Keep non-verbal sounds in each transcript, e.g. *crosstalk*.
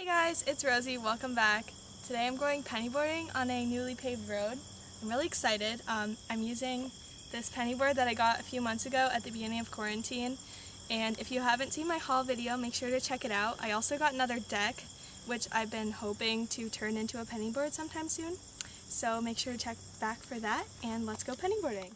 Hey guys, it's Rosie. Welcome back. Today I'm going pennyboarding on a newly paved road. I'm really excited. Um, I'm using this pennyboard that I got a few months ago at the beginning of quarantine. And if you haven't seen my haul video, make sure to check it out. I also got another deck, which I've been hoping to turn into a pennyboard sometime soon. So make sure to check back for that, and let's go pennyboarding.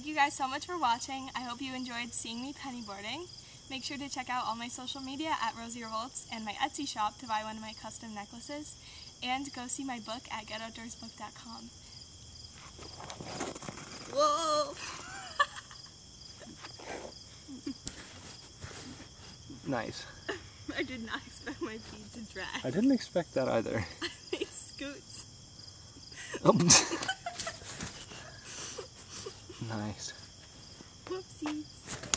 Thank you guys so much for watching. I hope you enjoyed seeing me pennyboarding. Make sure to check out all my social media at Rosie Revolts and my Etsy shop to buy one of my custom necklaces. And go see my book at getoutdoorsbook.com. Whoa! *laughs* Nice. *laughs* I did not expect my feet to drag. I didn't expect that either. *laughs* I made scoots. Oh. Nice. Whoopsies.